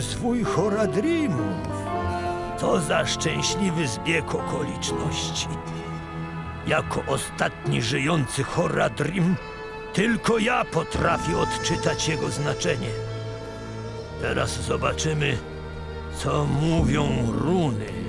syn swój Horadrimów. To za szczęśliwy zbieg okoliczności. Jako ostatni żyjący Horadrim, tylko ja potrafię odczytać jego znaczenie. Teraz zobaczymy, co mówią runy.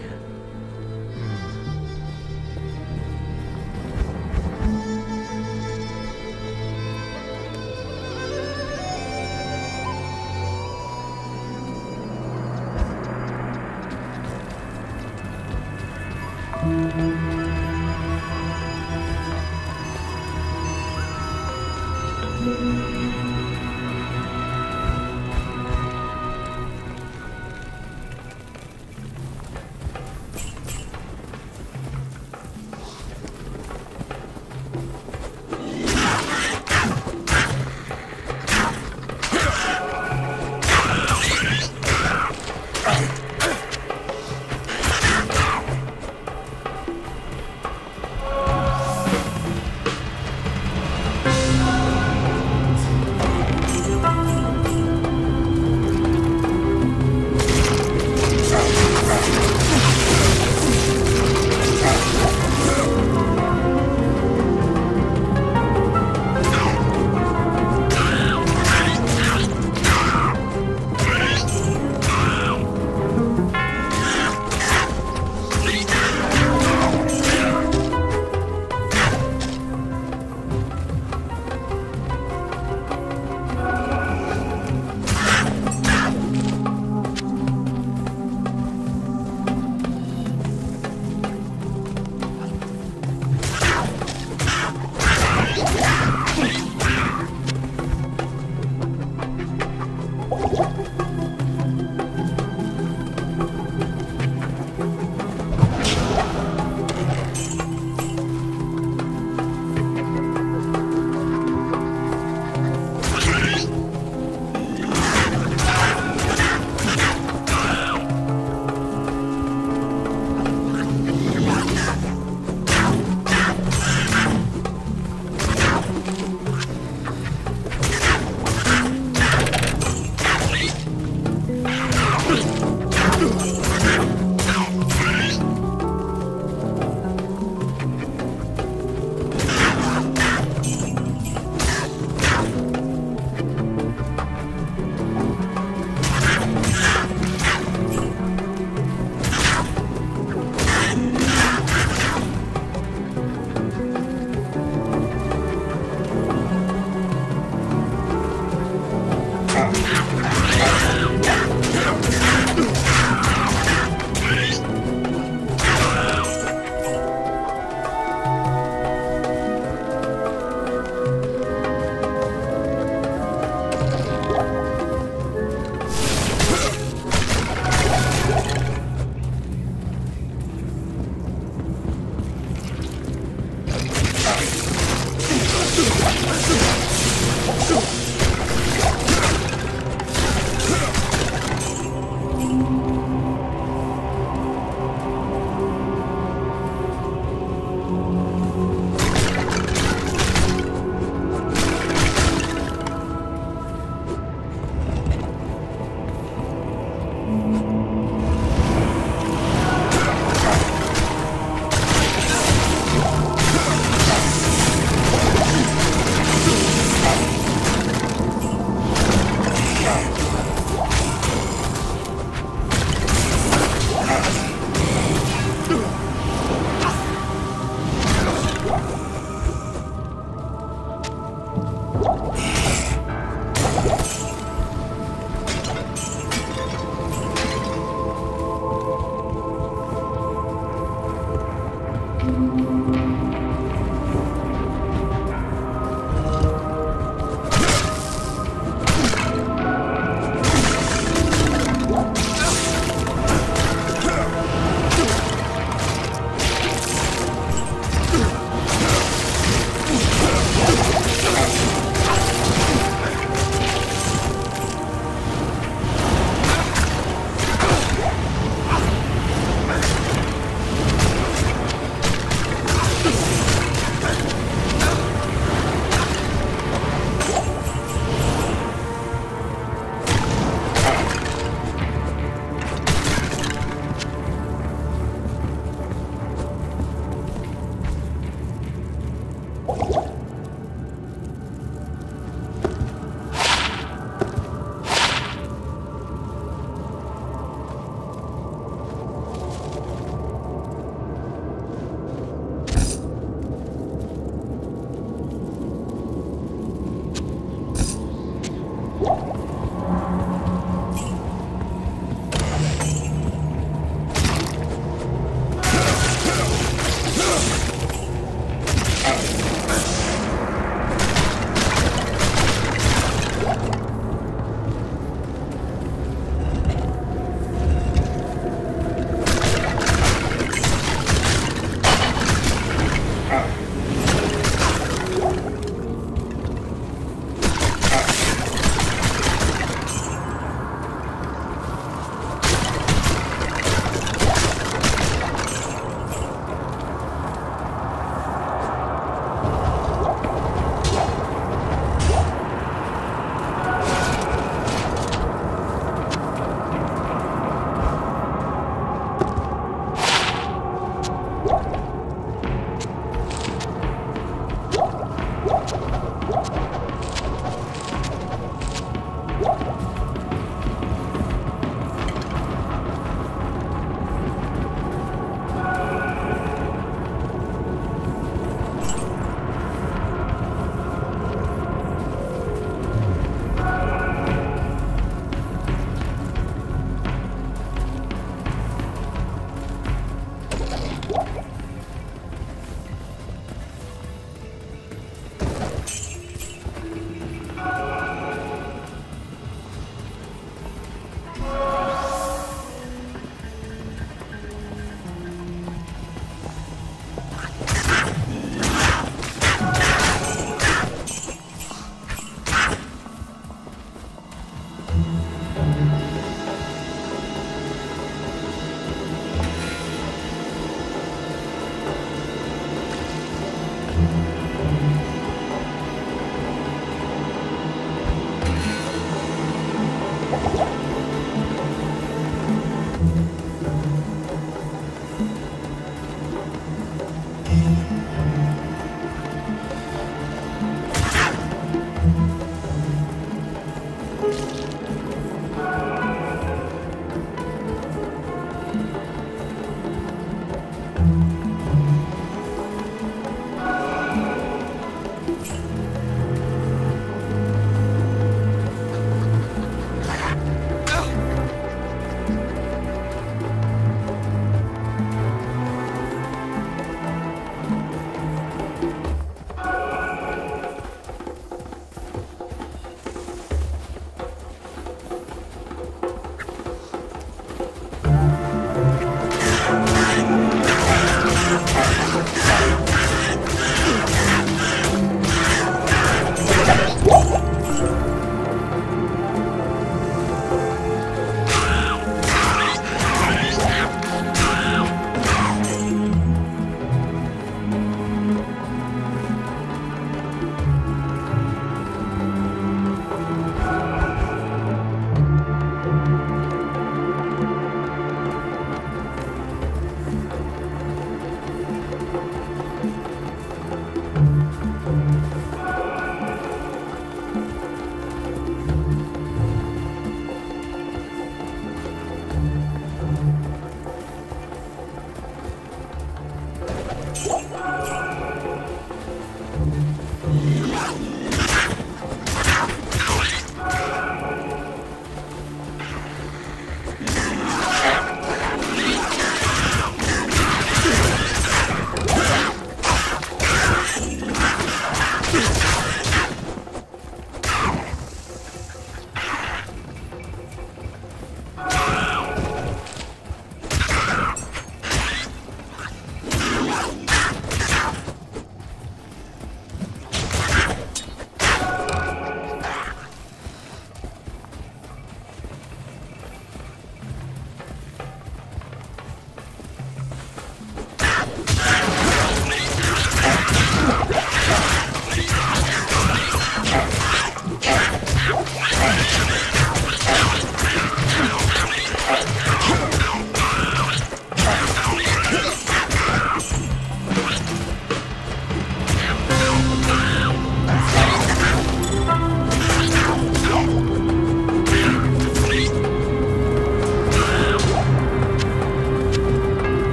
すぐ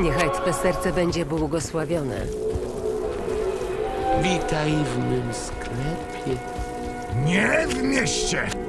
Niechaj twe serce będzie błogosławione. Witaj w mym sklepie. Nie w mieście!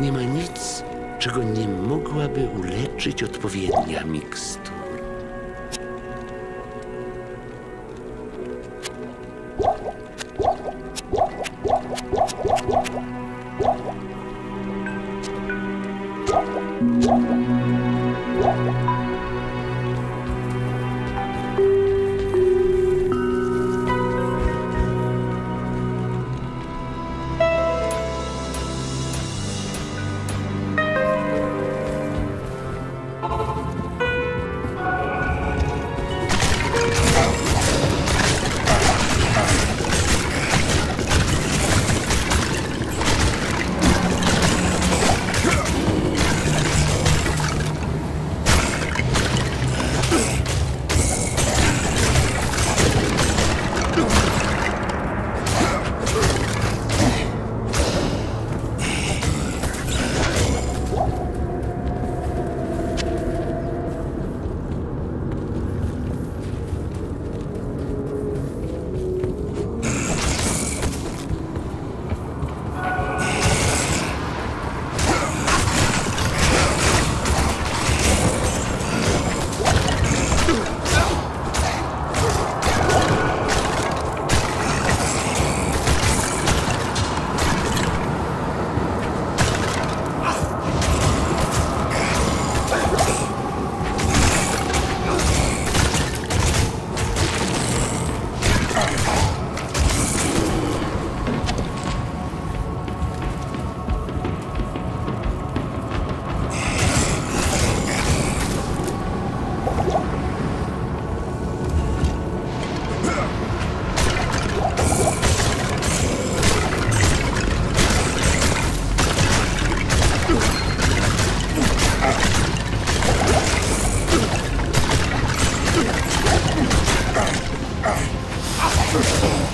Nie ma nic, czego nie mogłaby uleczyć odpowiednia mikstura. Ah!